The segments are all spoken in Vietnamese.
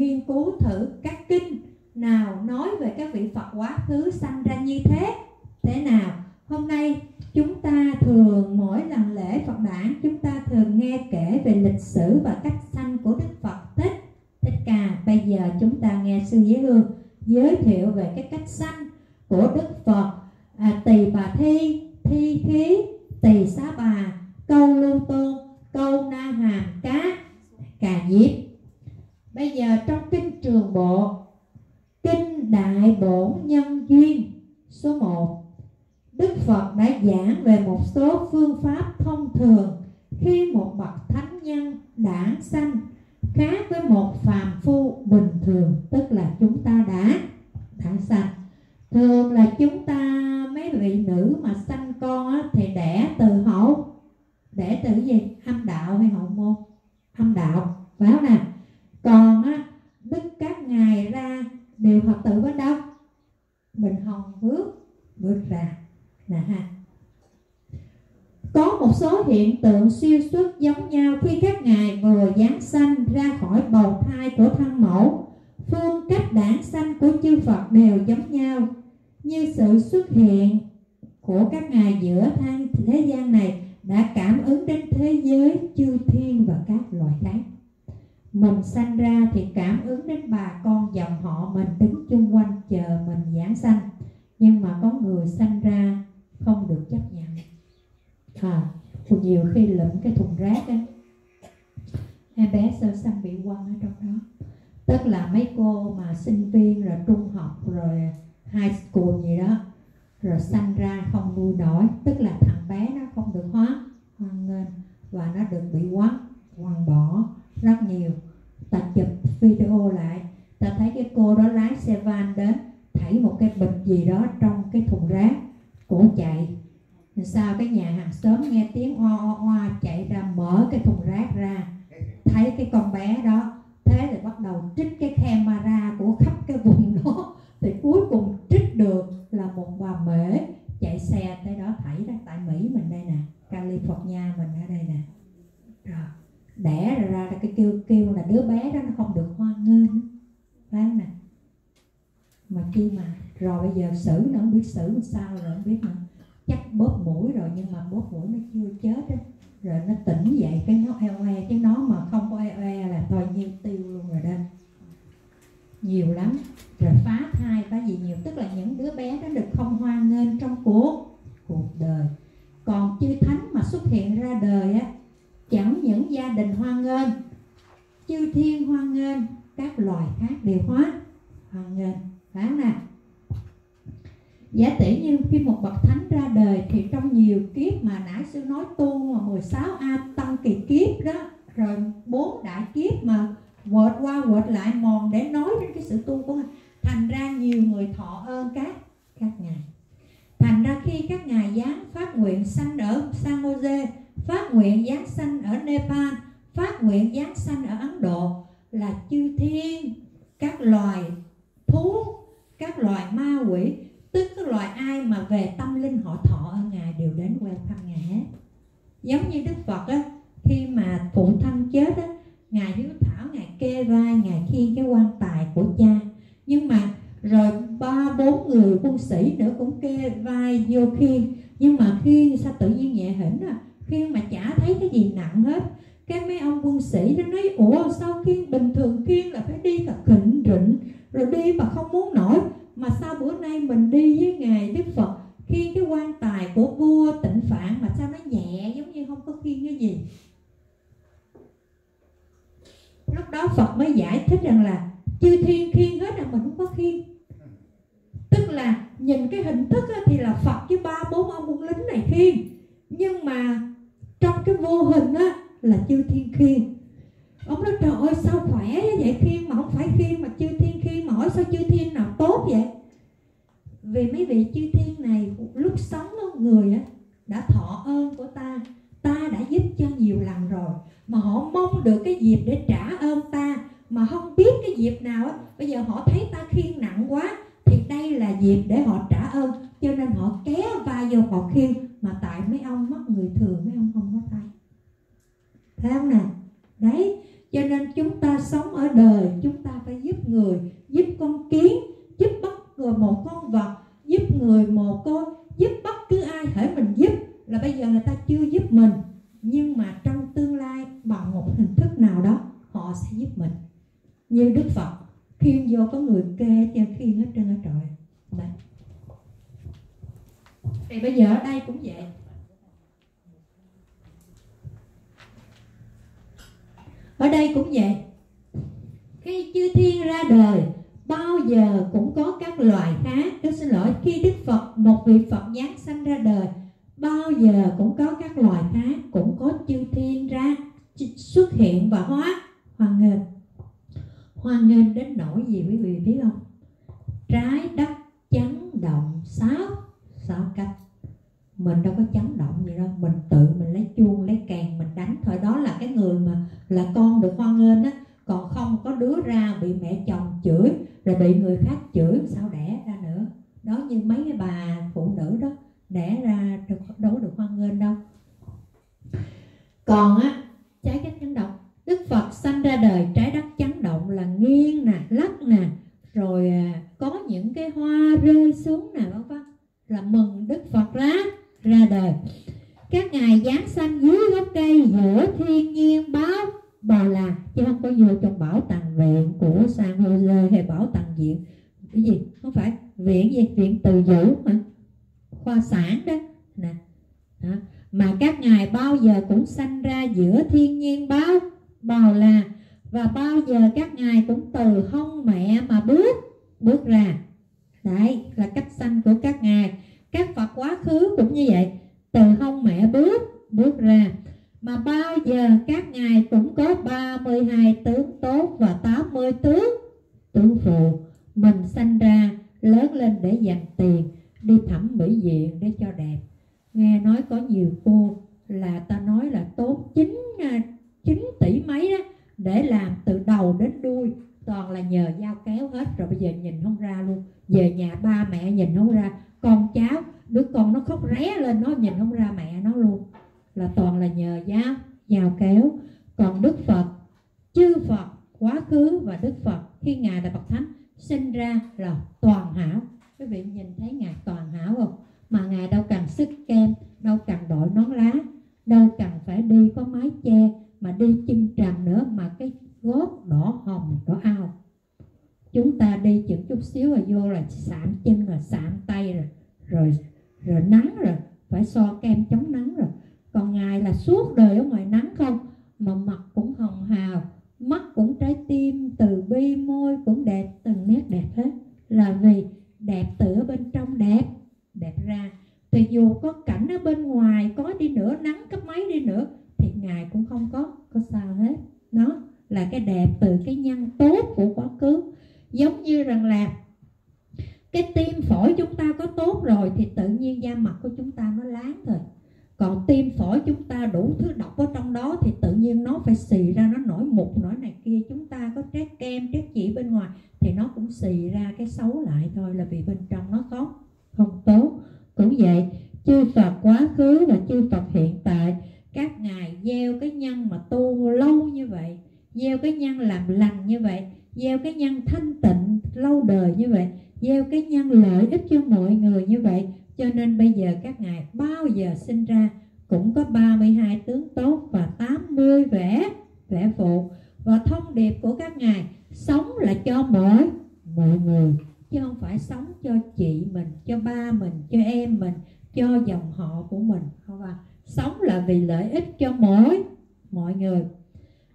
nghiên cứu thử các kinh nào nói về các vị Phật quá khứ sanh ra như thế. Thế nào? Hôm nay chúng ta thường mỗi lần lễ Phật đản chúng ta thường nghe kể về lịch sử và cách sanh của Đức Phật Thích. Thích Ca bây giờ chúng ta nghe sư Giới Hương giới thiệu về cái cách sanh của Đức Phật. À, Tỳ Bà Thi Thi Khí Tỳ Xá Bà Câu Lưu Tôn Câu Na Hàm Cá Cà Diếp bây giờ trong kinh trường bộ kinh đại bổn nhân duyên số 1 Đức Phật đã giảng về một số phương pháp thông thường khi một bậc thánh nhân đã sanh khác với một phàm phu bình thường tức là chúng ta đã đã sanh. Thường là chúng ta mấy vị nữ mà sanh con á, thì đẻ từ hậu đẻ từ gì? Âm đạo hay hậu môn? Âm đạo phải không nè còn á đức các ngài ra đều hợp tử bên đâu? Bình hồng bước bước ra. Nè ha. Có một số hiện tượng siêu xuất giống nhau khi các ngài vừa giáng sanh ra khỏi bầu thai của thân mẫu. Phương cách đản sanh của chư Phật đều giống nhau. Như sự xuất hiện của các ngài giữa thang thế gian này đã cảm ứng đến thế giới chư thiên và các loài khác mình sanh ra thì cảm ứng đến bà con dòng họ mình đứng chung quanh chờ mình giảng sanh. Nhưng mà có người sanh ra không được chấp nhận. À, nhiều khi lụm cái thùng rác á em bé sơ sanh bị quăng ở trong đó. Tức là mấy cô mà sinh viên rồi trung học rồi high school gì đó rồi sanh ra không nuôi nổi tức là thằng bé nó không được hóa hoan nghênh và nó được bị quăng quăng bỏ rất nhiều. Ta chụp video lại. Ta thấy cái cô đó lái xe van đến, thảy một cái bịch gì đó trong cái thùng rác cổ chạy. Sao cái nhà hàng xóm nghe tiếng oa oa oa chạy ra mở cái thùng rác ra. Thấy cái con bé đó, thế thì bắt đầu trích cái camera của khắp cái vùng đó. Thì cuối cùng trích được là một bà mễ chạy xe tới đó thảy ra tại mỹ mình đây nè, california mình ở đây nè đẻ ra ra cái kêu kêu là đứa bé đó nó không được hoan nghênh phải không nè? Mà khi mà, rồi bây giờ xử nó không biết xử làm sao rồi, không biết mà chắc bóp mũi rồi, nhưng mà bóp mũi nó chưa chết á. Rồi nó tỉnh dậy, cái nó eo e chứ nó mà không có eo e là thôi nhiêu tiêu luôn rồi đó. Nhiều lắm. Rồi phá thai, phá gì nhiều. Tức là những đứa bé đó được không hoan nghênh trong cuộc cuộc đời. Còn chư thánh mà xuất hiện ra đời á chẳng những gia đình hoan nghênh, chư thiên hoan nghênh, các loài khác đều hóa hoan nghênh phải nè. giả tỷ như khi một bậc thánh ra đời thì trong nhiều kiếp mà nãy sư nói tu mà 16 a tăng kỳ kiếp đó, rồi bốn đại kiếp mà quệt qua quệt lại mòn để nói đến cái sự tu của ngài, thành ra nhiều người thọ ơn các các ngài thành ra khi các ngài giáng phát nguyện sanh ở San Jose phát nguyện giáng sanh ở Nepal, phát nguyện giáng sanh ở Ấn Độ là chư thiên, các loài thú, các loài ma quỷ, tức các loài ai mà về tâm linh họ thọ ơn ngài đều đến welcome ngài hết. Giống như đức phật á, khi mà phụ thân chết á, ngài hiếu thảo, ngài kê vai, ngài khiêng cái quan tài của cha. Nhưng mà rồi ba, bốn người quân sĩ nữa cũng kê vai vô khiêng nhưng mà khi sao tự nhiên nhẹ hỉnh à? Khi mà chả thấy cái gì nặng hết. Cái mấy ông quân sĩ nó nói, ủa, sao kiên bình thường kiên là phải đi cả khịnh rịnh, rồi đi mà không muốn nổi? Mà sao bữa nay mình đi với ngài đức phật khi cái quan tài của vua tịnh phạn mà sao nó nhẹ giống như không có khiêng cái gì? Lúc đó phật mới giải thích rằng là chư thiên khiêng hết là mình không có khiêng tức là nhìn cái hình thức thì là phật với ba bốn ông quân lính này khiêng nhưng mà trong cái vô hình á là chư thiên khiên. Ông nói trời ơi sao khỏe vậy khiên mà không phải khiên mà chư thiên khiên mà hỏi sao chư thiên nào tốt vậy? Vì mấy vị chư thiên này lúc sống đó, người á đã thọ ơn của ta ta đã giúp cho nhiều lần rồi mà họ mong được cái dịp để trả ơn ta mà không biết cái dịp nào á. Bây giờ họ thấy ta khiên nặng quá thì đây là dịp để họ trả ơn cho nên họ kéo vai vô họ khiêng mà tại mấy ông mất, người thường mấy ông không có tay thấy không nè? Đấy, cho nên chúng ta sống ở đời, chúng ta phải giúp người, giúp con kiến, giúp bất cứ một con vật, giúp người một con, giúp bất cứ ai thể mình giúp là bây giờ người ta chưa giúp mình. Nhưng mà trong tương lai, bằng một hình thức nào đó, họ sẽ giúp mình. Như đức phật, khi vô có người kê cho khiên hết trơn ở trời đấy thì bây giờ ở đây cũng vậy. Ở đây cũng vậy. Khi chư thiên ra đời, bao giờ cũng có các loài khác tôi xin lỗi, khi đức phật, một vị phật giáng sanh ra đời, bao giờ cũng có các loài khác cũng có chư thiên ra xuất hiện và hóa hoan nghênh. Hoan nghênh đến nỗi gì quý vị biết không? Trái đất chấn động sáu sáu cách. Mình đâu có chấn động gì đâu, mình tự mình lấy chuông, lấy kèn, mình đánh thôi. Đó là cái người mà là con được hoan nghênh á. Còn không có đứa ra bị mẹ chồng chửi, rồi bị người khác chửi, sao đẻ ra nữa? Đó như mấy cái bà phụ nữ đó, đẻ ra được có được hoan nghênh đâu. Còn á trái đất chấn động đức phật sanh ra đời trái đất chấn động là nghiêng nè lắc nè rồi à, có những cái hoa rơi xuống nè vân vân là mừng đức phật ra ra đời các ngài giáng sanh dưới gốc cây giữa thiên nhiên báo bò là chứ không có vô trong bảo tàng viện của San Jose hay bảo tàng viện cái gì không phải viện gì viện từ vũ hả khoa sản đó nè đó. mà các ngài bao giờ cũng sanh ra giữa thiên nhiên báo bào là và bao giờ các ngài cũng từ hông mẹ mà bước bước ra đấy là cách sanh của các ngài các phật quá khứ cũng như vậy từ hông mẹ bước bước ra mà bao giờ các ngài cũng có 32 tướng tốt và 80 tướng tướng phụ mình sanh ra lớn lên để dành tiền đi thẩm mỹ viện để cho đẹp nghe nói có nhiều cô là ta nói là tốt 9 9 tỷ mấy đó để làm từ đầu đến đuôi toàn là nhờ dao kéo về giờ nhìn không ra luôn. Về nhà ba mẹ nhìn không ra. Con cháu, đứa con nó khóc ré lên, nó nhìn không ra mẹ nó luôn. Là toàn là nhờ giáo, nhào kéo. Còn đức phật, chư phật, quá khứ và đức phật, khi ngài là bậc thánh, sinh ra là toàn hảo. Quý vị nhìn thấy ngài toàn hảo không? Mà ngài đâu cần sức kem, đâu cần đội nón lá, đâu cần phải đi có mái che mà đi chân trần nữa mà cái gót đỏ hồng, đỏ ao chúng ta đi chừng chút xíu rồi vô là sạm chân rồi sạm tay rồi rồi rồi nắng rồi, phải so kem chống nắng rồi. Còn ngài là suốt đời ở ngoài nắng không? Mà mặt cũng hồng hào, mắt cũng trái tim, từ bi môi cũng đẹp, từng nét đẹp hết. Là vì đẹp từ ở bên trong đẹp đẹp ra. Thì dù có cảnh ở bên ngoài, có đi nữa nắng cấp mấy đi nữa thì ngài cũng không có có sao hết. Nó là cái đẹp từ cái nhân tốt của quá khứ giống như rằng là cái tim phổi chúng ta có tốt rồi thì tự nhiên da mặt của chúng ta nó láng thôi. Còn tim phổi chúng ta đủ thứ độc ở trong đó thì tự nhiên nó phải xì ra, nó nổi mụn, nổi này kia. Chúng ta có trét kem trét chỉ bên ngoài thì nó cũng xì ra cái xấu lại thôi là vì bên trong nó không không tốt. Cũng vậy, chư Phật quá khứ và chư Phật hiện tại, các ngài gieo cái nhân mà tu lâu như vậy, gieo cái nhân làm lành như vậy gieo cái nhân thanh tịnh lâu đời như vậy, gieo cái nhân lợi ích cho mọi người như vậy. Cho nên bây giờ các ngài bao giờ sinh ra cũng có 32 tướng tốt và 80 vẻ vẻ phụ. Và thông điệp của các ngài, sống là cho mỗi, mọi người, chứ không phải sống cho chị mình, cho ba mình, cho em mình, cho dòng họ của mình. Không à sống là vì lợi ích cho mỗi, mọi người.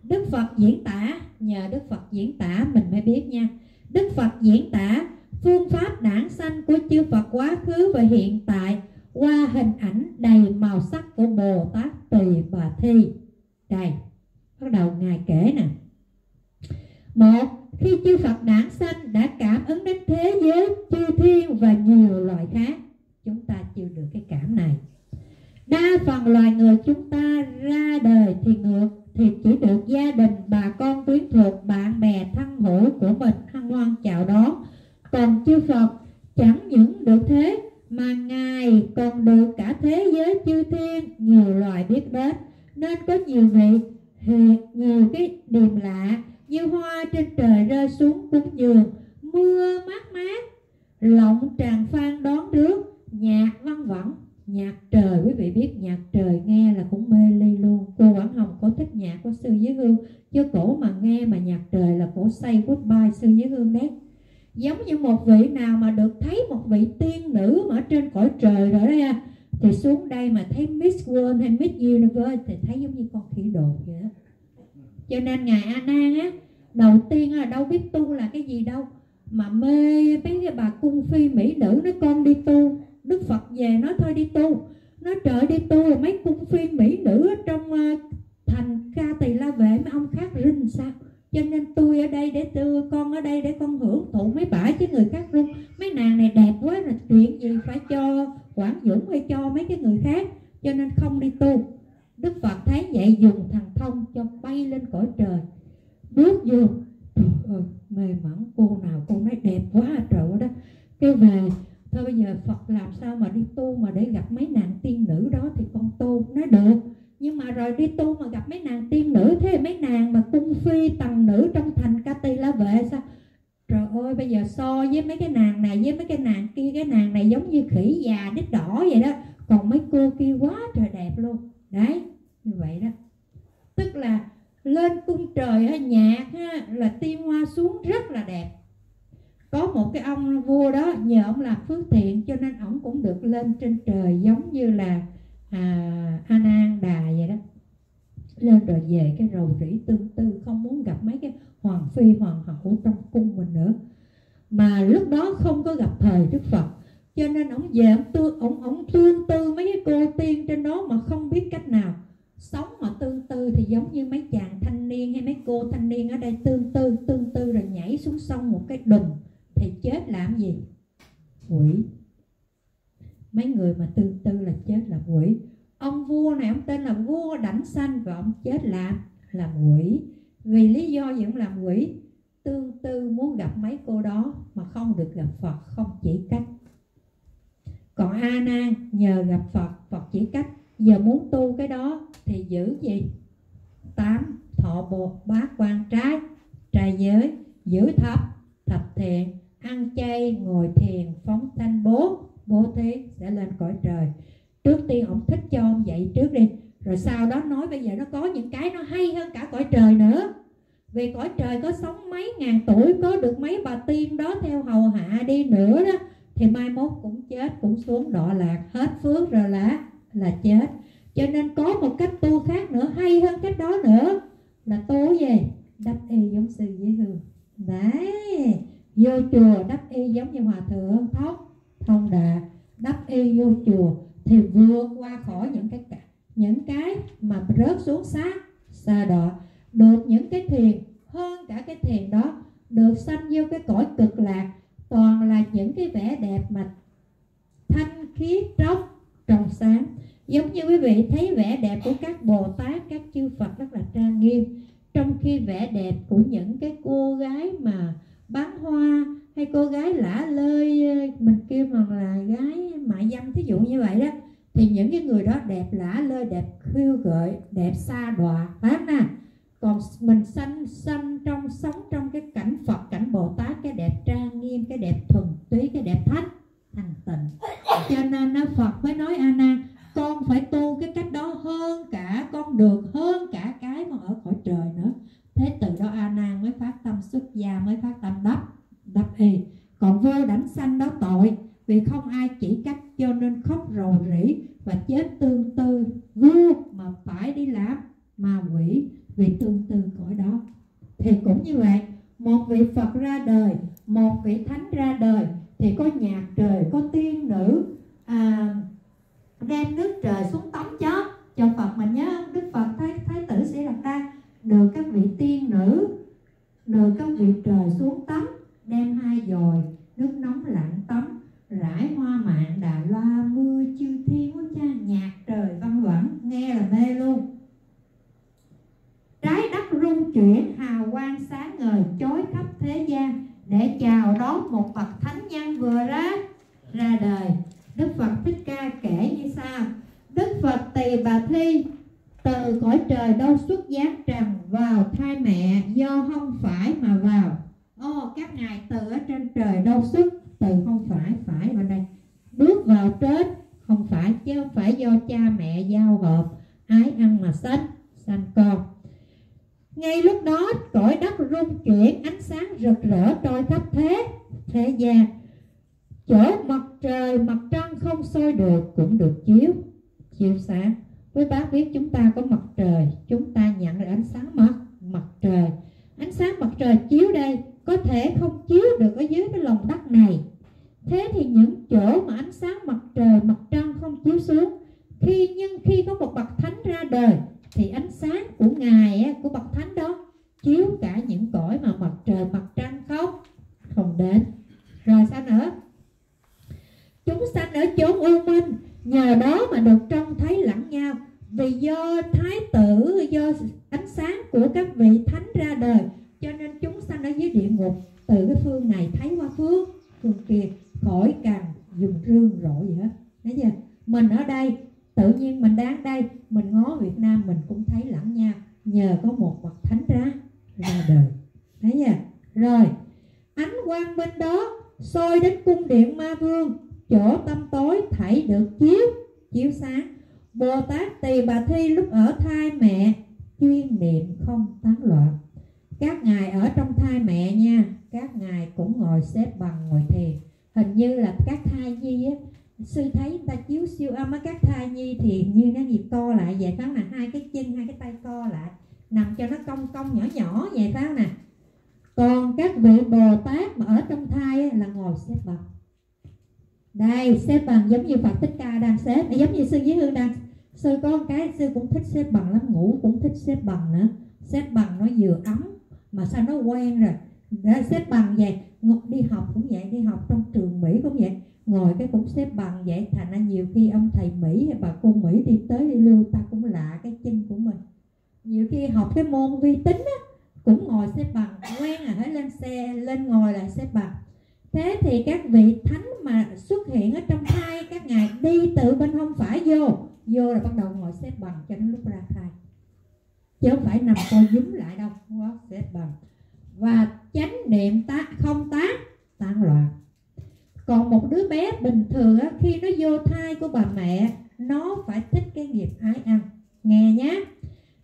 Đức Phật diễn tả nhờ Đức Phật diễn tả mình mới biết nha Đức Phật diễn tả phương pháp đản sanh của chư Phật quá khứ và hiện tại qua hình ảnh đầy màu sắc của Bồ Tát Tỳ Bà Thi. Đây, bắt đầu Ngài kể nè. Một, khi chư Phật đản sanh đã cảm ứng đến thế giới chư thiên và nhiều loài khác, chúng ta chịu được cái cảm này. Đa phần loài người chúng ta ra đời thì ngược thì chỉ được gia đình, bà con quyến thuộc, bạn bè, thân hữu của mình hân hoan chào đón. Còn chư Phật chẳng những được thế mà Ngài còn được cả thế giới chư thiên nhiều loài biết đến. Nên có nhiều vị nhiều cái điềm lạ như hoa trên trời rơi xuống cúng dường mưa mát mát lộng tràn phan đón rước nhạc văng vẳng nhạc trời quý vị biết nhạc trời nghe là cũng mê ly luôn cô Quảng Hồng có thích nhạc của sư Giới Hương chứ cổ mà nghe mà nhạc trời là cổ say goodbye sư Giới Hương đấy giống như một vị nào mà được thấy một vị tiên nữ mà ở trên cõi trời rồi đấy à thì xuống đây mà thấy Miss World hay Miss Universe thì thấy giống như con khỉ đột vậy đó. Cho nên ngài A Nan á, đầu tiên là đâu biết tu là cái gì đâu, mà mê mấy cái bà cung phi mỹ nữ nói, con đi tu. Đức phật về nói, thôi đi tu. Nói trời đi tu rồi mấy cung phi mỹ nữ ở trong ờ, thành ca tỳ la vệ, mấy ông khác rinh sao? Cho nên tôi ở đây để tôi con ở đây để con hưởng thụ mấy bả chứ người khác luôn. Mấy nàng này đẹp quá là chuyện gì phải cho quảng dũng hay cho mấy cái người khác. Cho nên không đi tu. Đức phật thấy vậy dùng thằng thông cho bay lên cõi trời. Bước vô, trời ơi, mê mẩn. Cô nào cô nói đẹp quá à, trời đó. Cái về, thôi bây giờ phật làm sao mà đi tu mà để gặp mấy nàng tiên nữ đó thì con tu nó được nhưng mà rồi đi tu mà gặp mấy nàng tiên nữ thế mấy nàng mà cung phi tầng nữ trong thành ca tỳ la vệ sao? Trời ơi bây giờ so với mấy cái nàng này với mấy cái nàng kia cái nàng này giống như khỉ già đít đỏ vậy đó. Còn mấy cô kia quá trời đẹp luôn. Đấy như vậy đó. Tức là lên cung trời ha, nhạc ha, là tiên hoa xuống rất là đẹp. Có một cái ông vua đó nhờ ông làm phước thiện cho nên ông cũng được lên trên trời giống như là à, a nan đà vậy đó. Lên rồi về cái rầu rĩ tương tư không muốn gặp mấy cái hoàng phi hoàng hậu trong cung mình nữa. Mà lúc đó không có gặp thời đức phật cho nên ông về ông tương ông ông tương tư mấy cái cô tiên trên đó mà không biết cách nào. Sống mà tương tư thì giống như mấy chàng thanh niên hay mấy cô thanh niên ở đây tương tư tương tư rồi nhảy xuống sông một cái đùm thì chết làm gì? Quỷ mấy người mà tương tư là chết là quỷ. Ông vua này, ông tên là vua đảnh xanh và ông chết làm là quỷ. Vì lý do gì ông làm quỷ? Tương tư muốn gặp mấy cô đó mà không được gặp phật, không chỉ cách. Còn a nan nhờ gặp phật phật chỉ cách. Giờ muốn tu cái đó thì giữ gì? Tám thọ bột bát quan trái, trai giới, giữ thập thập thiện, ăn chay, ngồi thiền, phóng thanh bố bố thí sẽ lên cõi trời. Trước tiên ông thích cho ông dạy trước đi, rồi sau đó nói bây giờ nó có những cái nó hay hơn cả cõi trời nữa. Vì cõi trời có sống mấy ngàn tuổi, có được mấy bà tiên đó theo hầu hạ đi nữa đó, thì mai mốt cũng chết, cũng xuống đọa lạc, hết phước rồi là là chết. Cho nên có một cách tu khác nữa, hay hơn cách đó nữa, là tu gì? Đắp y giống sư dễ hương. Đấy, vô chùa đắp y giống như hòa thượng thóc thông đã đắp y vô chùa thì vượt qua khỏi những cái những cái mà rớt xuống sát xa đọa, được những cái thiền, hơn cả cái thiền đó, được sanh vô cái cõi cực lạc, toàn là những cái vẻ đẹp mà thanh khiết trong trong sáng. Giống như quý vị thấy vẻ đẹp của các bồ tát, các chư phật rất là trang nghiêm, trong khi vẻ đẹp của những cái cô gái mà bán hoa hay cô gái lả lơi ờ, mình kêu mà là gái mại dâm, thí dụ như vậy đó. Thì những cái người đó đẹp lả lơi, đẹp khiêu gợi, đẹp xa đọa, phải nè còn mình sanh sanh trong, sống trong cái cảnh phật, cảnh bồ tát, cái đẹp trang nghiêm, cái đẹp thuần túy, cái đẹp thánh thành tịnh. Cho nên nó phật mới nói, a nan con phải tu cái cách đó hơn cả, con được hơn cả cái mà ở cõi trời nữa. Thế từ đó a nan mới phát tâm xuất gia, mới phát tâm đắp đập y còn vua đảnh sanh đó tội vì không ai chỉ cách cho nên khóc rầu rĩ và chết tương tư vua mà phải đi làm ma quỷ vì tương tư cõi đó. Thì cũng như vậy một vị phật ra đời một vị thánh ra đời thì có nhạc trời có tiên nữ à, đem nước trời xuống tắm cho cho phật mình nhớ đức phật thái thái tử sẽ đặt ra. Được các vị tiên nữ được các vị trời xuống tắm đem hai dồi nước nóng lạnh tắm, rải hoa mạn đà loa, mưa chư thiên của cha nhạc trời văn vẳng nghe là mê luôn. Trái đất rung chuyển, hào quang sáng ngời, chói khắp thế gian, để chào đón một bậc thánh nhân vừa ra ra đời đức phật thích ca kể như sau đức phật tỳ bà thi từ cõi trời đâu xuất giác trần vào thai mẹ do không phải mà vào ô các ngài từ ở trên trời đâu xuất từ không phải phải bên đây vào không phải chứ không phải do cha mẹ giao hợp ái ăn mà sanh sanh con. Ngay lúc đó, cõi đất rung chuyển, ánh sáng rực rỡ trôi khắp thế thế gian. Chỗ mặt trời, mặt trăng không soi được cũng được chiếu chiếu sáng. Với bác biết chúng ta có mặt trời, chúng ta nhận được ánh sáng mặt mặt trời. Ánh sáng mặt trời chiếu đây, có thể không chiếu được ở dưới cái lòng đất này thế thì những chỗ mà ánh sáng mặt trời, mặt trăng không chiếu xuống, khi, nhưng khi có một bậc thánh ra đời, thì ánh sáng của ngài của bậc thánh đó chiếu cả những cõi mà mặt trời, mặt trăng không không đến. Rồi sao nữa? Chúng sanh ở chốn u minh, nhờ đó mà được trông thấy lẫn nhau, vì do thái tử, do ánh sáng của các vị thánh ra đời, cho nên chúng sanh ở dưới địa ngục, từ cái phương này thấy qua phương phương kia khỏi cần dùng rương rộ gì hết. Thấy chưa? Mình ở đây, tự nhiên mình đang đây, mình ngó Việt Nam mình cũng thấy lẫn nhau nhờ có một bậc thánh ra ra đời. Thấy chưa? Rồi, ánh quang bên đó soi đến cung điện ma vương. Chỗ tâm tối thảy được chiếu chiếu sáng. Bồ Tát Tỳ Bà Thi lúc ở thai mẹ, chuyên niệm không tán loạn. Các ngài ở trong thai mẹ nha, các ngài cũng ngồi xếp bằng ngồi thiền hình như là các thai nhi á, sư thấy người ta chiếu siêu âm á, các thai nhi thì như nó gì co lại, vậy phải là hai cái chân, hai cái tay co lại, nằm cho nó cong cong nhỏ nhỏ vậy phải nè còn các vị bồ tát mà ở trong thai là ngồi xếp bằng. Đây, xếp bằng giống như phật thích ca đang xếp à, giống như sư giới hương đang sư có một cái, sư cũng thích xếp bằng lắm, ngủ cũng thích xếp bằng nữa. Xếp bằng nó vừa ấm mà sao nó quen rồi để xếp bằng vậy đi học cũng vậy, đi học trong trường mỹ cũng vậy. Ngồi cái cũng xếp bằng vậy thành ra nhiều khi ông thầy mỹ hay bà cô mỹ đi tới đi lưu ta cũng lạ cái chân của mình. Nhiều khi học cái môn vi tính á, cũng ngồi xếp bằng, quen là phải lên xe, lên ngồi lại xếp bằng. Thế thì các vị thánh mà xuất hiện ở trong thai các ngài đi từ bên không phải vô vô là bắt đầu ngồi xếp bằng cho đến lúc ra thai. Chứ không phải nằm coi dúm lại đâu không xếp bằng và chánh niệm ta không tác tan loạn. Còn một đứa bé bình thường á, khi nó vô thai của bà mẹ nó phải thích cái nghiệp ái ăn nghe nhé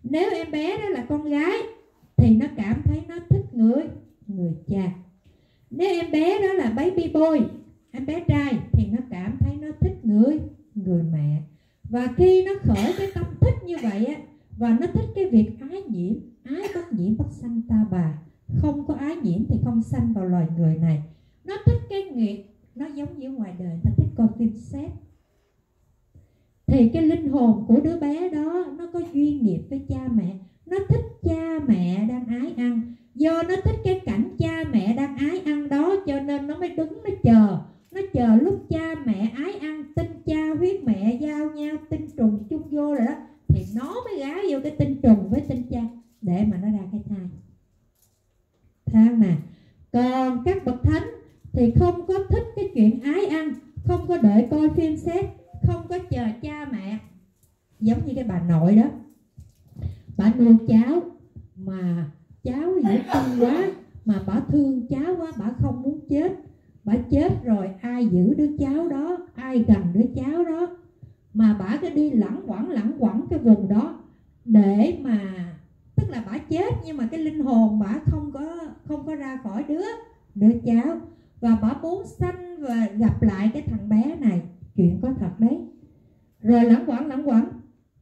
nếu em bé đó là con gái thì nó cảm thấy nó thích người người cha. Nếu em bé đó là baby boy em bé trai thì nó cảm thấy nó thích người người mẹ. Và khi nó khởi cái tâm thích như vậy á và nó thích cái việc ái nhiễm ái bất nhiễm bất sanh ta bà không có ái nhiễm thì không sanh vào loài người này. Nó thích cái nghiệp, nó giống như ngoài đời, ta thích coi phim xét. Thì cái linh hồn của đứa bé đó, nó có duyên nghiệp với cha mẹ. Nó thích cha mẹ đang ái ăn. Do nó thích cái cảnh cha mẹ đang ái ăn đó cho nên nó mới đứng nó chờ nó chờ lúc cha mẹ ái ăn tinh cha huyết mẹ giao nhau tinh trùng chung vô rồi đó thì nó mới gá vô cái tinh trùng với tinh cha để mà nó ra cái thai thang nè còn các bậc thánh thì không có thích cái chuyện ái ăn không có đợi coi phim xét không có chờ cha mẹ giống như cái bà nội đó bà nuôi cháu mà cháu dễ tin quá mà bà thương cháu quá bà không muốn chết bà chết rồi ai giữ đứa cháu đó ai gần đứa cháu đó mà bà cứ đi lẳng quẩn lẳng quẩn cái vùng đó để mà tức là bà chết nhưng mà cái linh hồn bà không có không có ra khỏi đứa đứa cháu và bà muốn sanh và gặp lại cái thằng bé này chuyện có thật đấy rồi lẳng quẩn lẳng quẩn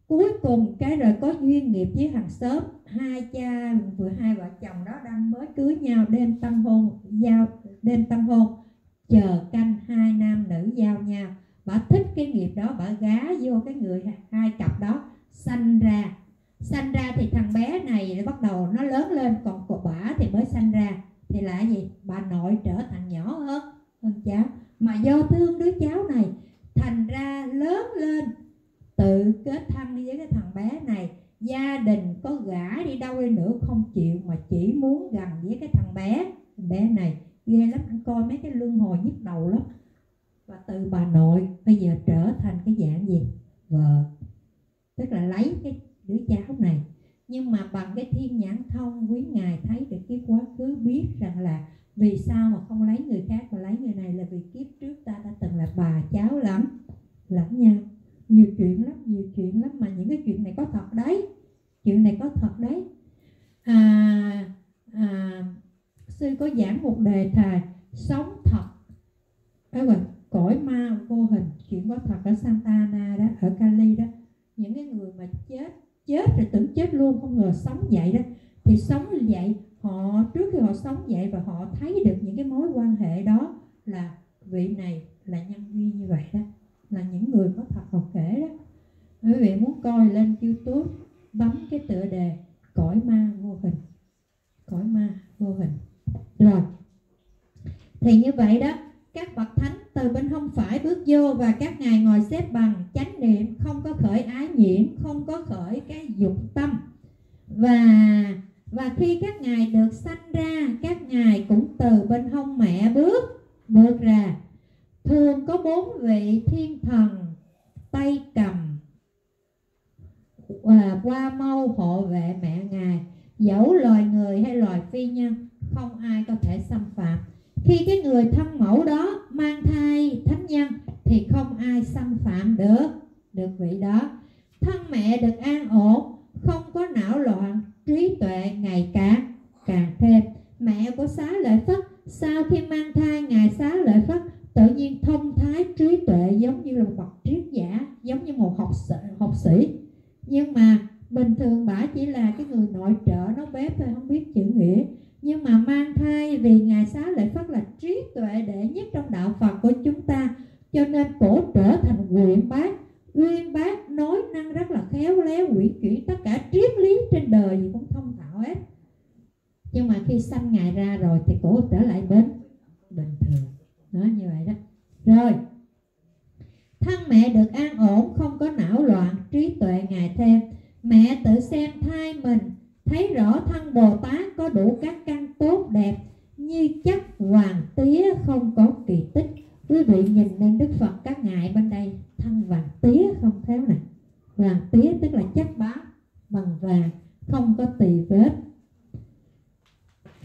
cuối cùng cái rồi có duyên nghiệp với hàng xóm hai cha vừa hai vợ chồng đó đang mới cưới nhau đêm tân hôn giao đêm tân hôn chờ canh hai nam nữ giao nhau bà thích cái nghiệp đó bà gá vô cái người hai cặp đó sanh ra sanh ra thì thằng bé này bắt đầu nó lớn lên, còn của bà thì mới sanh ra. Thì là gì? Bà nội trở thành nhỏ hơn hơn cháu. Mà do thương đứa cháu này, thành ra lớn lên, tự kết thân với cái thằng bé này. Gia đình có gả đi đâu đi nữa, không chịu, mà chỉ muốn gần với cái thằng bé thằng bé này. Ghê lắm, anh coi mấy cái luân hồi nhức đầu lắm. Và từ bà nội, bây giờ trở thành cái dạng gì? Vợ. Tức là lấy cái đứa cháu này. Nhưng mà bằng cái thiên nhãn thông quý ngài thấy được cái quá khứ biết rằng là vì sao mà không lấy người khác mà lấy người này là vì kiếp trước ta đã từng là bà cháu lắm lẫn nhau. Nhiều chuyện lắm nhiều chuyện lắm mà những cái chuyện này có thật đấy. Chuyện này có thật đấy. À, à, sư có giảng một đề tài sống thật. Đó rồi cõi ma vô hình chuyện có thật ở Santa Ana đó ở Cali đó. Những cái người mà chết chết rồi tưởng chết luôn, không ngờ sống dậy đó. Thì sống như vậy, họ, trước khi họ sống dậy và họ thấy được những cái mối quan hệ đó là vị này là nhân duyên như vậy đó, là những người có thật học kể đó. Quý vị muốn coi lên youtube, bấm cái tựa đề cõi ma vô hình. Cõi ma vô hình. Rồi. Thì như vậy đó, các bậc thánh từ bên hông phải bước vô và các ngài ngồi xếp bằng, chánh niệm, không có khởi ái nhiễm, không có khởi cái dục tâm. Và và khi các ngài được sanh ra, các ngài cũng từ bên hông mẹ bước bước ra. Thường có bốn vị thiên thần tay cầm và qua mâu, hộ vệ, mẹ ngài. Dẫu loài người hay loài phi nhân, không ai có thể xâm phạm khi cái người thân mẫu đó mang thai thánh nhân thì không ai xâm phạm được được vị đó. Thân mẹ được an ổn không có não loạn trí tuệ ngày càng càng thêm. Mẹ của xá lợi phất sau khi mang thai ngài xá lợi phất tự nhiên thông thái trí tuệ giống như là một bậc triết giả giống như một học sĩ, học sĩ. Nhưng mà bình thường bà chỉ là cái người nội trợ nấu bếp thôi không biết chữ nghĩa nhưng mà mang thai vì ngài xá lợi phất là trí tuệ đệ nhất trong đạo phật của chúng ta, cho nên cổ trở thành quyền bác. Uyên bác nói năng rất là khéo léo, quỷ chuyển tất cả triết lý trên đời gì cũng thông thạo hết. Nhưng mà khi sanh ngài ra rồi thì cổ trở lại bến bình thường. Đó như vậy đó. Rồi, thân mẹ được an ổn, không có não loạn, trí tuệ ngài thêm. Mẹ tự xem thai mình thấy rõ thân bồ tát có đủ các căn tốt đẹp, như chất hoàng tía không có kỳ tích. Quý vị nhìn lên đức phật các ngài bên đây, thân vàng tía không theo này. Vàng tía tức là chất bá, bằng vàng, không có tỳ vết.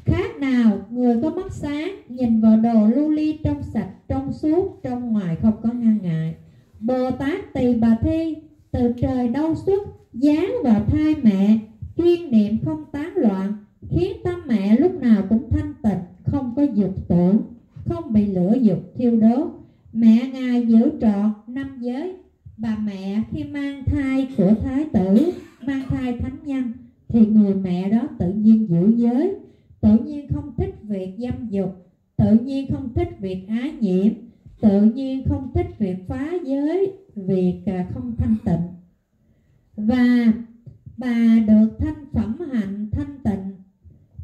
Khác nào, người có mắt sáng, nhìn vào đồ lưu ly trong sạch, trong suốt, trong ngoài không có ngăn ngại. Bồ tát tỳ bà thi, từ trời đâu xuất, dán vào thai mẹ chuyên niệm không tán loạn, khiến tâm mẹ lúc nào cũng thanh tịnh, không có dục tưởng, không bị lửa dục thiêu đốt. Mẹ ngài giữ trọn năm giới. Bà mẹ khi mang thai của thái tử, mang thai thánh nhân, thì người mẹ đó tự nhiên giữ giới. Tự nhiên không thích việc dâm dục, tự nhiên không thích việc ái nhiễm, tự nhiên không thích việc phá giới việc không thanh tịnh. Và bà được thanh phẩm hạnh thanh tịnh,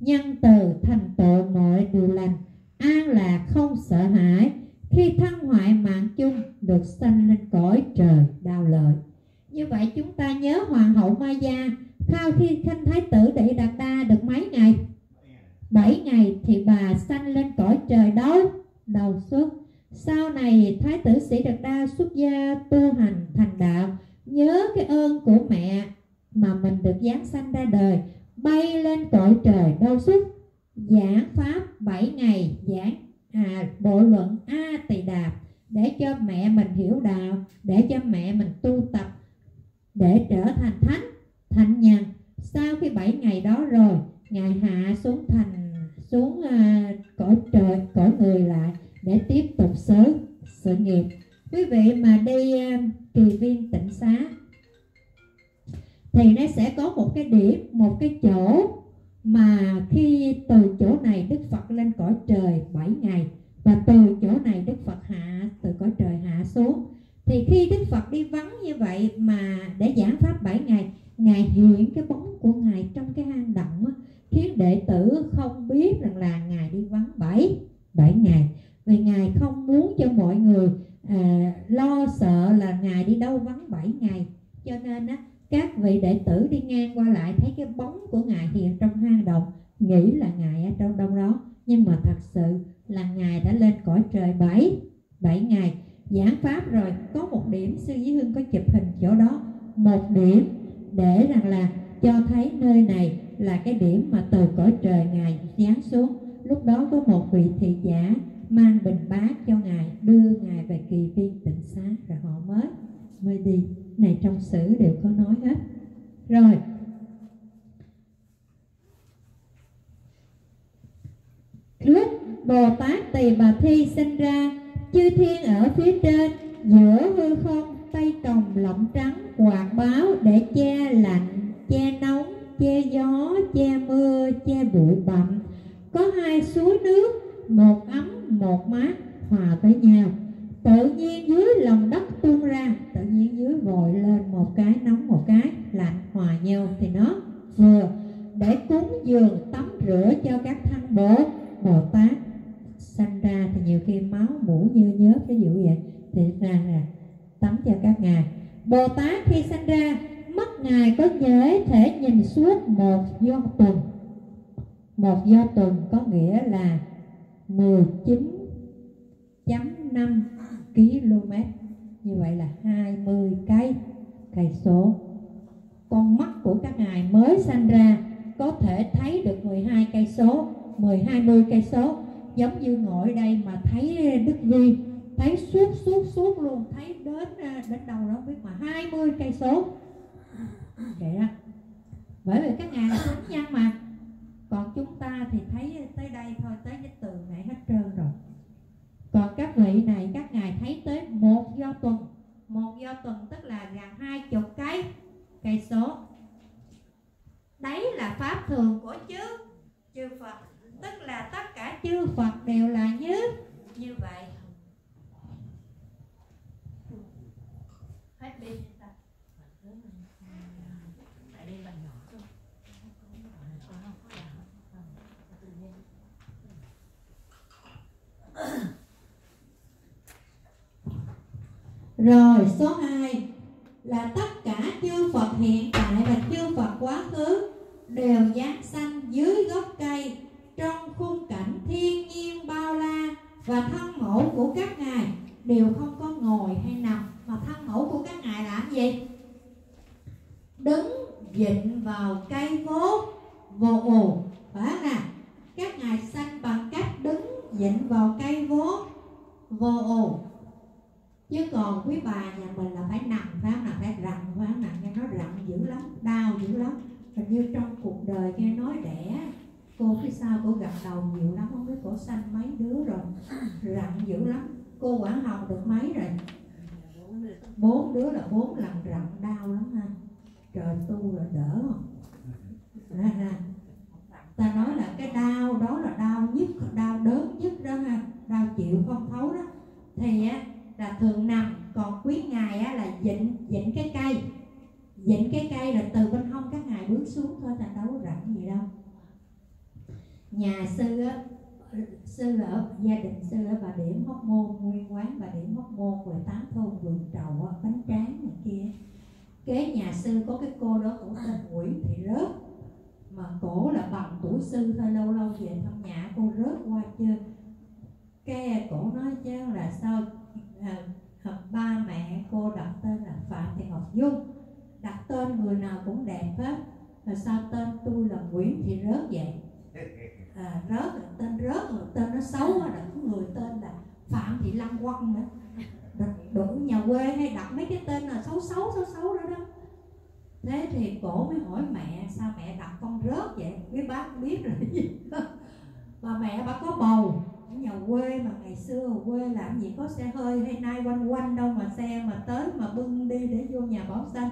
nhân từ thành tựu mọi điều lành, an lạc không sợ hãi. Khi thân hoại mạng chung, được sanh lên cõi trời đau lợi. Như vậy chúng ta nhớ hoàng hậu Maya, sau khi khanh thái tử đệ đạt đa được mấy ngày? 7 ngày thì bà sanh lên cõi trời đâu đầu xuất sau này thái tử sĩ đạt đa xuất gia tu hành thành đạo, nhớ cái ơn của mẹ mà mình được giáng sanh ra đời bay lên cõi trời đâu xuất giảng pháp 7 ngày giảng à, bộ luận a tỳ đà để cho mẹ mình hiểu đạo để cho mẹ mình tu tập để trở thành thánh thành nhân. Sau khi 7 ngày đó rồi ngài hạ xuống thành xuống à, cõi trời cõi người lại để tiếp tục sớ sự nghiệp. Quý vị mà đi à, kỳ viên tịnh xá thì nó sẽ có một cái điểm một cái chỗ mà khi từ chỗ này Đức Phật lên cõi trời 7 ngày. Và từ chỗ này Đức Phật hạ từ cõi trời hạ xuống. Thì khi Đức Phật đi vắng như vậy mà để giảng pháp 7 ngày Ngài hiện cái bóng của Ngài trong cái hang động á, khiến đệ tử không biết rằng là Ngài đi vắng 7 7 ngày. Vì Ngài không muốn cho mọi người à, lo sợ là Ngài đi đâu vắng 7 ngày. Cho nên á, vị đệ tử đi ngang qua lại, thấy cái bóng của ngài hiện trong hang động, nghĩ là ngài ở trong đông đó. Nhưng mà thật sự là ngài đã lên cõi trời bảy bảy ngày, giảng pháp rồi, có một điểm sư Dĩ Hương có chụp hình chỗ đó. Một điểm để rằng là cho thấy nơi này là cái điểm mà từ cõi trời ngài giáng xuống. Lúc đó có một vị thị giả mang bình bát cho ngài, đưa ngài về kỳ viên tịnh xá, rồi họ mới mới đi này trong sử đều có nói hết. Rồi. Lúc bồ tát tỳ bà thi sinh ra, chư thiên ở phía trên, giữa hư không, tay còng lọng trắng quạt báo để che lạnh, che nóng, che gió, che mưa, che bụi bặm. Có hai suối nước, một ấm, một mát, hòa với nhau. Tự nhiên dưới lòng đất tuôn ra tự nhiên dưới vội lên một cái nóng một cái lạnh hòa nhau thì nó vừa để cúng dường tắm rửa cho các thân bồ bồ tát sanh ra thì nhiều khi máu mũ như nhớt ví dụ vậy. Thì ra là tắm cho các ngài. Bồ tát khi sanh ra, mắt ngài có thể thể nhìn suốt một do tuần. Một do tuần có nghĩa là 19.5 km như vậy là 20 cây cây số. Con mắt của các ngài mới sanh ra có thể thấy được 12 cây số 10 20 cây số. Giống như ngồi đây mà thấy Đức Vi thấy suốt suốt suốt luôn. Thấy đến à, đến đâu đó biết mà 20 cây số. Vậy đó. Bởi vì các ngài là thánh nhân mà. Còn chúng ta thì thấy tới đây thôi, tới cái tường này hết trơn rồi. Còn các vị này, các ngài thấy tới một do tuần. Một do tuần tức là gần hai chục cái, cây số đấy là pháp thường của chư. Chư phật, tức là tất cả chư phật đều là như như vậy. Hết đi. Rồi, số thân mẫu của các ngài làm gì? Đứng dịnh vào cây vốt vô ồ phải nè các ngài sanh bằng cách đứng dịnh vào cây vốt vô ồ chứ còn quý bà nhà mình là phải nằm phải nằm phải rặn, phải nằm nghe nó rặn dữ lắm, đau dữ lắm. Hình như trong cuộc đời nghe nói đẻ, cô phía sau cô gặp đầu nhiều lắm, không biết cổ sanh mấy đứa rồi. Rặn dữ lắm. Cô quản hồng được mấy rồi? Bốn đứa là bốn lần rặn đau lắm ha. Trời, tu là đỡ không? Ra ra ta nói là cái đau đó là đau nhất, đau đớn nhất đó ha. Đau chịu không thấu đó. Thì á, là thường nằm, còn quý ngài á là dịnh dịnh cái cây. Dịnh cái cây là từ bên hông các ngài bước xuống thôi, ta đâu có gì đâu. Nhà sư á sư ở gia đình sư ở bà điểm hóc môn nguyên quán bà điểm hóc môn rồi tám thôn vườn trầu bánh tráng này kia. Kế nhà sư có cái cô đó cũng tên nguyễn thị rớt. Mà cổ là bằng tuổi sư thôi lâu lâu về thăm nhà cô rớt qua chơi. Cái cổ nói chứ là sao à, ba mẹ cô đặt tên là phạm thị ngọc dung. Đặt tên người nào cũng đẹp hết. Mà sao tên tôi là nguyễn thị rớt vậy? À, rớt là tên rớt là tên nó xấu là có người tên là phạm thị lăng quăng nữa. Đủ nhà quê hay đặt mấy cái tên là xấu xấu xấu xấu đó đó. Thế thì cổ mới hỏi mẹ sao mẹ đặt con rớt vậy? Cái bác biết rồi. Gì mà mẹ bà có bầu. Ở nhà quê mà ngày xưa ở quê làm gì có xe hơi hay nay quanh quanh đâu mà xe mà tới mà bưng đi để vô nhà bảo xanh.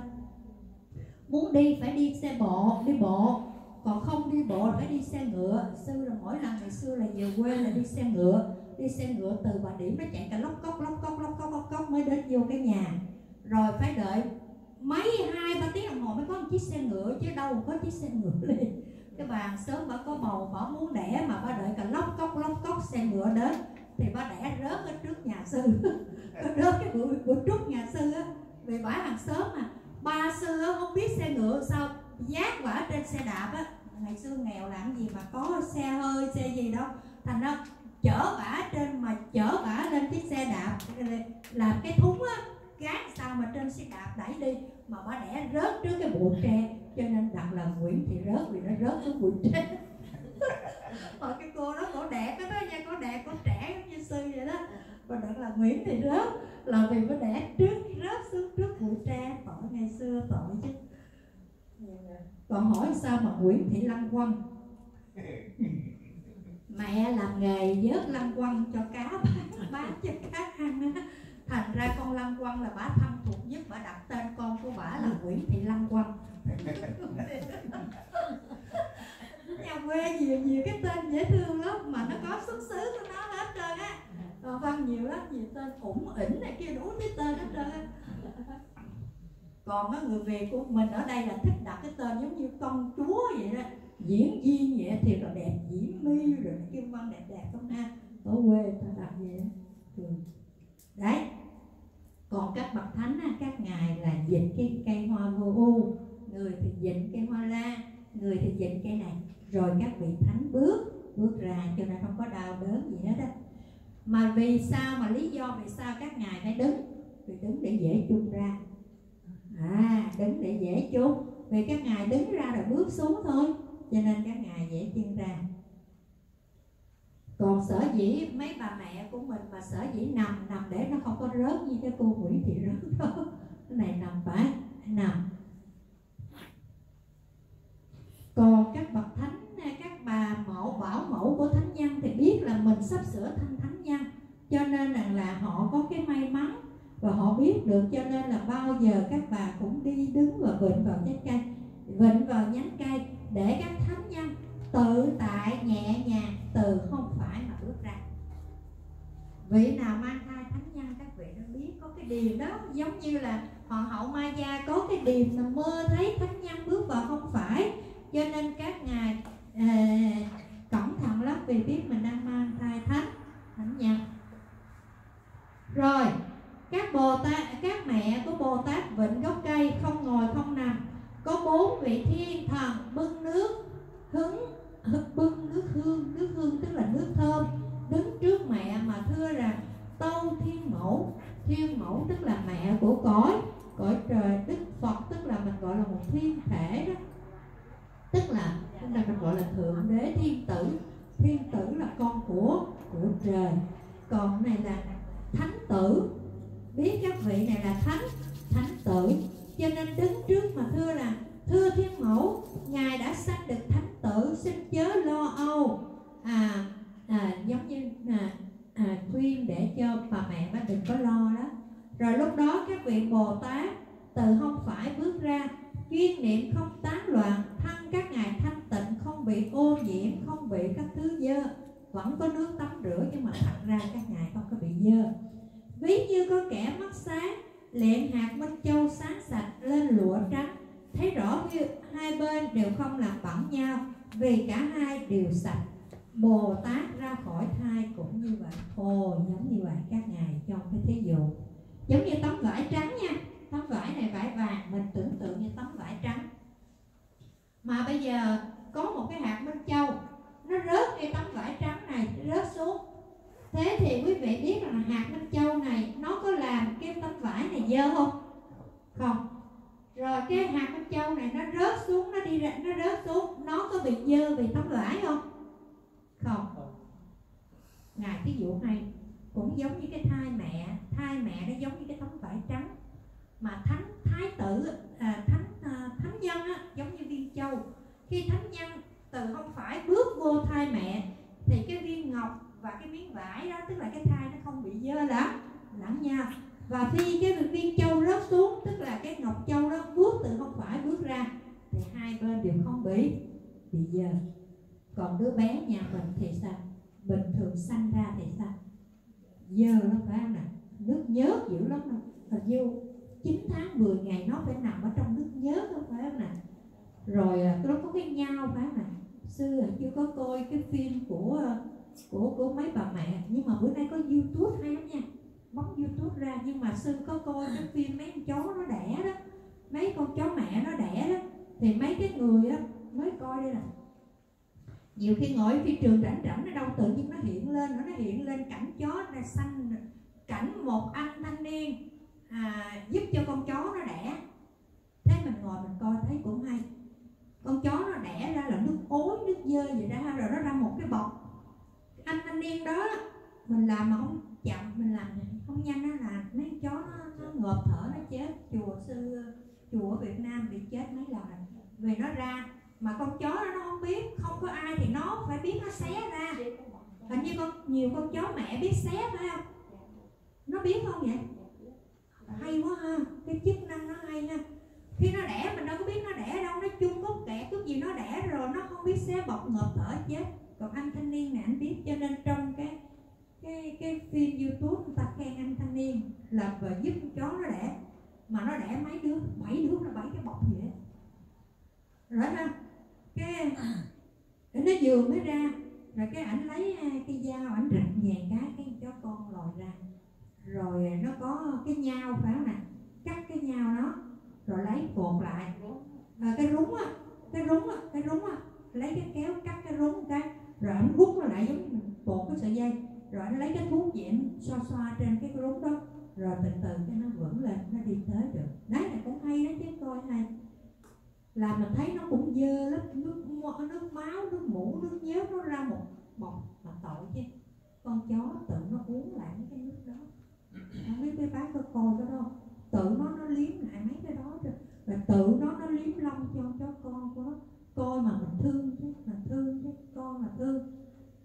Muốn đi phải đi xe bộ đi bộ còn không đi bộ phải đi xe ngựa. Sư là mỗi lần ngày xưa là về quê là đi xe ngựa. Đi xe ngựa từ bà điểm nó chạy cả lóc cốc lóc cốc lóc cốc lóc cốc mới đến vô cái nhà. Rồi phải đợi mấy hai ba tiếng đồng hồ mới có một chiếc xe ngựa chứ đâu có chiếc xe ngựa liền. Cái bà sớm bà có bầu bà muốn đẻ mà bà đợi cả lóc cốc lóc cốc xe ngựa đến thì bà đẻ rớt ở trước nhà sư. Rớt cái bữa, bữa trước nhà sư á. Vì bà hàng sớm mà ba sư không biết xe ngựa sao giác quả trên xe đạp á ngày xưa nghèo làm gì mà có xe hơi, xe gì đâu. Thành ra chở bả trên mà chở bả lên chiếc xe đạp, làm cái thúng á gác sao mà trên xe đạp đẩy đi. Mà bà đẻ rớt trước cái bụi tre, cho nên đặt là Nguyễn Thị Rớt vì nó rớt xuống bụi tre. Mà cái cô đó cổ đẹp cái đó nha, cổ đẹp, cổ trẻ giống như sư vậy đó. Và đặt là Nguyễn Thị Rớt, là vì nó đẻ trước, rớt xuống trước bụi tre, tội ngày xưa tội chứ còn hỏi sao mà Nguyễn Thị Lăng Quăng? Mẹ làm nghề vớt lăng quăng cho cá bán bán cho cá ăn á. Thành ra con lăng quăng là bả thân thuộc nhất bả đặt tên con của bả là nguyễn thị lăng quăng. Nhà quê nhiều nhiều cái tên dễ thương lắm mà nó có xuất xứ của nó hết trơn á. Văn nhiều lắm nhiều tên ủng ỉnh này kia đủ cái tên hết trơn á còn á, người việt của mình ở đây là thích đặt cái tên giống như công chúa vậy đó. Diễn viên vậy thì là đẹp diễn mi, rồi kim văn đẹp đẹp không ha. Ở quê ta đặt vậy ừ. đấy. Còn các bậc thánh các ngài là dịch cái cây hoa vô u, người thì dịch cây hoa la, người thì dịch cây này. Rồi các vị thánh bước bước ra cho nên không có đau đớn gì hết á. Mà vì sao, mà lý do vì sao các ngài phải đứng? Vì đứng để dễ chung ra à đứng để dễ chút vì các ngài đứng ra rồi bước xuống thôi, cho nên các ngài dễ chân ra. Còn sở dĩ mấy bà mẹ của mình mà sở dĩ nằm nằm để nó không có rớt như cái cô Nguyễn Thị rớt đó, cái này nằm phải nằm. Còn các bậc thánh, các bà mẫu, bảo mẫu của thánh nhân thì biết là mình sắp sửa thành thánh nhân, cho nên rằng là họ có cái may mắn và họ biết được cho nên là bao giờ các bà cũng đi đứng và vịnh vào nhánh cây vịnh vào nhánh cây để các thánh nhân tự tại nhẹ nhàng từ không phải mà bước ra. Vị nào mang thai thánh nhân các vị đã biết có cái điềm đó. Giống như là hoàng hậu ma gia có cái điềm là mơ thấy thánh nhân bước vào không phải. Cho nên các ngài à, cẩn thận lắm vì biết mình đang mang thai thánh thánh nhân. Rồi các bồ tát, các mẹ của bồ tát vịnh gốc cây không ngồi không nằm. Có bốn vị thiên thần bưng nước hứng bưng nước hương nước hương tức là nước thơm, đứng trước mẹ mà thưa rằng, tâu thiên mẫu thiên mẫu tức là mẹ của cõi cõi trời đức phật tức là mình gọi là một thiên thể đó. Tức là chúng ta mình gọi là thượng đế thiên tử. Thiên tử là con của của trời. Còn này là thánh tử biết các vị này là thánh thánh tử. Cho nên đứng trước mà thưa là thưa thiên mẫu ngài đã sanh được thánh tử xin chớ lo âu. À, à giống như à, à, khuyên để cho bà mẹ bà đừng có lo đó. Rồi lúc đó các vị bồ tát từ không phải bước ra chuyên niệm không tán loạn thân các ngài thanh tịnh không bị ô nhiễm không bị các thứ dơ. Vẫn có nước tắm rửa nhưng mà thật ra các ngài không có bị dơ ví như có kẻ mắt sáng luyện hạt minh châu sáng sạch lên lụa trắng. Thấy rõ như hai bên đều không làm bẩn nhau, vì cả hai đều sạch. Bồ tát ra khỏi thai cũng như vậy. Hồ giống như vậy, các ngài trong cái thí dụ. Giống như tấm vải trắng nha. Tấm vải này vải vàng, mình tưởng tượng như tấm vải trắng. Mà bây giờ có một cái hạt minh châu, nó rớt cái tấm vải trắng này, rớt xuống thế thì quý vị biết là hạt minh châu này nó có làm cái tấm vải này dơ không? Không. Rồi cái hạt minh châu này nó rớt xuống nó đi ra nó rớt xuống nó có bị dơ bị tấm vải không? Không. Ngài thí dụ hay cũng giống như cái thai mẹ thai mẹ nó giống như cái tấm vải trắng mà thánh thái tử à, thánh à, thánh nhân á, giống như viên châu. Khi thánh nhân từ không phải bước vô thai mẹ thì cái viên ngọc và cái miếng vải đó, tức là cái thai nó không bị dơ lắm lẫn nhau và khi cái viên châu rớt xuống, tức là cái ngọc châu đó bước từ không phải bước ra, thì hai bên đều không bị bị dơ. Còn đứa bé nhà mình thì sao? Bình thường sanh ra thì sao? Dơ lắm phải không nè nước nhớt dữ lắm đâu. Hình như 9 tháng 10 ngày nó phải nằm ở trong nước nhớt không phải không nè rồi à, nó có cái nhau phải không nè xưa chưa có coi cái phim của à, của của mấy bà mẹ. Nhưng mà bữa nay có youtube hay lắm nha. Bấm youtube ra nhưng mà sơn có coi cái phim mấy con chó nó đẻ đó. Mấy con chó mẹ nó đẻ đó. Thì mấy cái người á mới coi đây nè. Nhiều khi ngồi phi trường rảnh rảnh nó đâu tự nhiên nó hiện lên nó hiện lên cảnh chó là xanh cảnh một anh thanh niên à, giúp cho con chó nó đẻ. Thế mình ngồi mình coi thấy cũng hay. Con chó nó đẻ ra là nước ối nước dơ vậy ra rồi nó ra một cái bọc anh thanh niên đó mình làm mà không chậm mình làm không nhanh nó làm mấy chó nó, nó ngợp thở nó chết. Chùa sư chùa ở Việt Nam bị chết mấy lần. Vì nó ra mà con chó đó nó không biết không có ai thì nó phải biết nó xé ra. Hình như con nhiều con chó mẹ biết xé phải không? Nó biết không vậy? Hay quá ha cái chức năng nó hay ha. Khi nó đẻ mình đâu có biết nó đẻ đâu nó chung gốc kẹt cái gì nó đẻ rồi nó không biết xé bọc ngợp thở chết còn anh thanh niên này anh biết cho nên trong cái cái cái phim youtube người ta khen anh thanh niên là và giúp con chó nó đẻ. Mà nó đẻ mấy đứa bảy đứa nó bảy cái bọc vậy. Rõ không? Cái nó vừa mới ra rồi cái ảnh lấy à, cái dao ảnh rạch nhẹ cái cái chó con lòi ra. Rồi nó có cái nhau phải không nè cắt cái nhau nó rồi lấy cột lại. À, cái rúng á cái rúng á cái rúng á. Lấy cái kéo cắt cái rúng cái rồi anh hút nó lại giống bột cái sợi dây. Rồi anh lấy cái thuốc gì anh xoa xoa trên cái rốn đó. Rồi từ từ cái nó vững lên nó đi tới được. Đấy là cũng hay đó chứ coi hay. Là mình thấy nó cũng dơ lắm. Nước nước máu nước mũ nước nhớt nó ra một bọc mà tội chứ. Con chó tự nó uống lại mấy cái nước đó. Không biết cái bác có coi cái đó tự nó nó liếm lại mấy cái đó rồi, rồi tự nó nó liếm lông cho chó con của nó coi mà mình thương chứ mình thương chứ con thương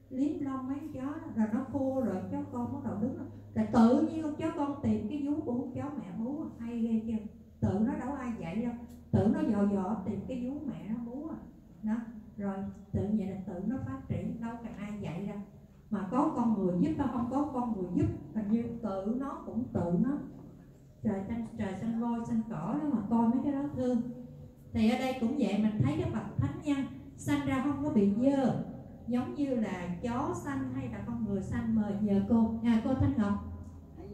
liếm lông mấy chó rồi nó khô rồi chó con bắt đầu đứng rồi, tự nhiên con chó con tìm cái vú của con chó mẹ bú hay ghê chưa? Tự nó đâu ai dạy đâu. Tự nó dò dò tìm cái vú mẹ nó bú à đó rồi tự vậy là tự nó phát triển đâu cần ai dạy đâu. Mà có con người giúp nó không có con người giúp hình như tự nó cũng tự nó. Trời xanh trời xanh voi xanh cỏ đó mà coi mấy cái đó thương. Thì ở đây cũng vậy mình thấy cái bậc thánh nhân sanh ra không có bị dơ giống như là chó xanh hay là con người xanh mời nhờ cô à, cô thanh ngọc.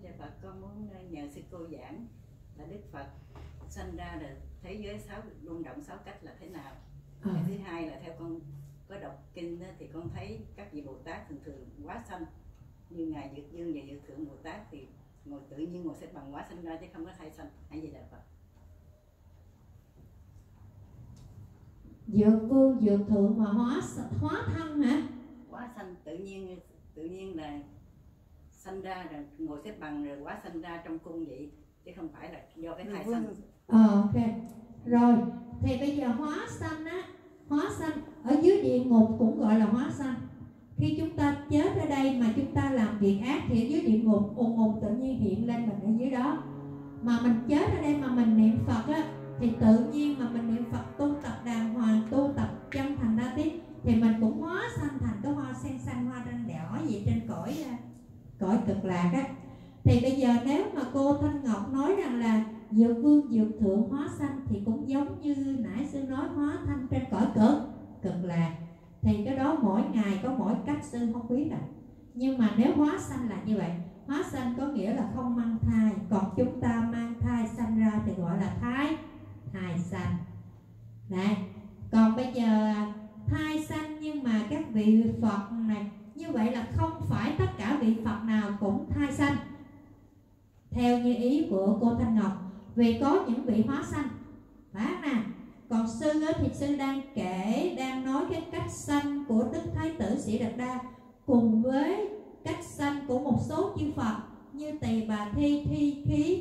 Là Phật con muốn nhờ sư cô giảng là Đức Phật. Sanh ra là thế giới sáu rung động sáu cách là thế nào? À, cái thứ hai là theo con có đọc kinh thì con thấy các vị Bồ Tát thường thường quá sanh. Như ngài Dược Dương và Dược Thượng Bồ Tát thì ngồi tự nhiên ngồi xếp bằng quá sanh ra chứ không có thai sanh. Hay gì là Phật dược vương dược thượng mà hóa hóa thân hả? Quá sanh tự nhiên tự nhiên là sanh ra rồi ngồi xếp bằng rồi quá sanh ra trong cung vậy chứ không phải là do cái thai sanh. Ờ ok. Rồi thì bây giờ hóa sanh á hóa sanh ở dưới địa ngục cũng gọi là hóa sanh. Khi chúng ta chết ở đây mà chúng ta làm việc ác thì ở dưới địa ngục ồn ồn tự nhiên hiện lên mình ở dưới đó. Mà mình chết ở đây mà mình niệm phật á thì tự nhiên mà mình niệm phật tu tập đàng tu tập chân thành đa tiết thì mình cũng hóa sanh thành cái hoa sen xanh, hoa đanh đỏ gì trên cõi à, cõi cực lạc á. Thì bây giờ nếu mà cô thanh ngọc nói rằng là dược vương, dược thượng hóa sanh thì cũng giống như nãy sư nói hóa thanh trên cõi cực cực lạc. Thì cái đó mỗi ngày có mỗi cách sư không biết à nhưng mà nếu hóa sanh là như vậy, hóa sanh có nghĩa là không mang thai, còn chúng ta mang thai sanh ra thì gọi là thai thai sanh. Này còn bây giờ, thai sanh nhưng mà các vị phật này, như vậy là không phải tất cả vị phật nào cũng thai sanh. Theo như ý của cô thanh ngọc, vì có những vị hóa sanh. Phải nè còn sư thì sư đang kể, đang nói cái cách sanh của đức thái tử sĩ đạt đa cùng với cách sanh của một số chư phật như tỳ bà thi thi khí